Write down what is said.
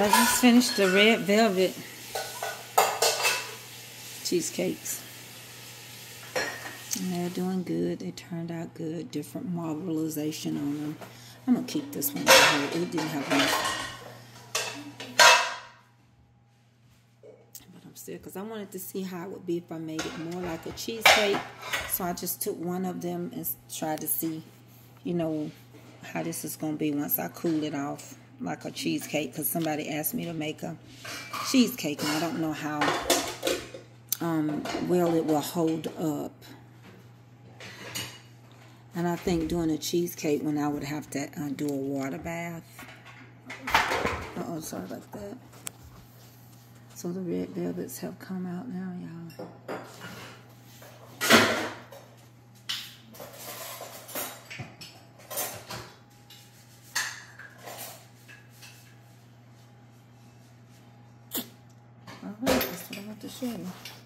I just finished the red velvet cheesecakes. And they're doing good. They turned out good. Different marbleization on them. I'm going to keep this one here. It didn't have enough. But I'm still, because I wanted to see how it would be if I made it more like a cheesecake. So I just took one of them and tried to see, you know, how this is going to be once I cool it off like a cheesecake because somebody asked me to make a cheesecake and I don't know how um, well it will hold up. And I think doing a cheesecake when I would have to uh, do a water bath. Uh oh sorry about that. So the red velvets have come out now, y'all. I want to show.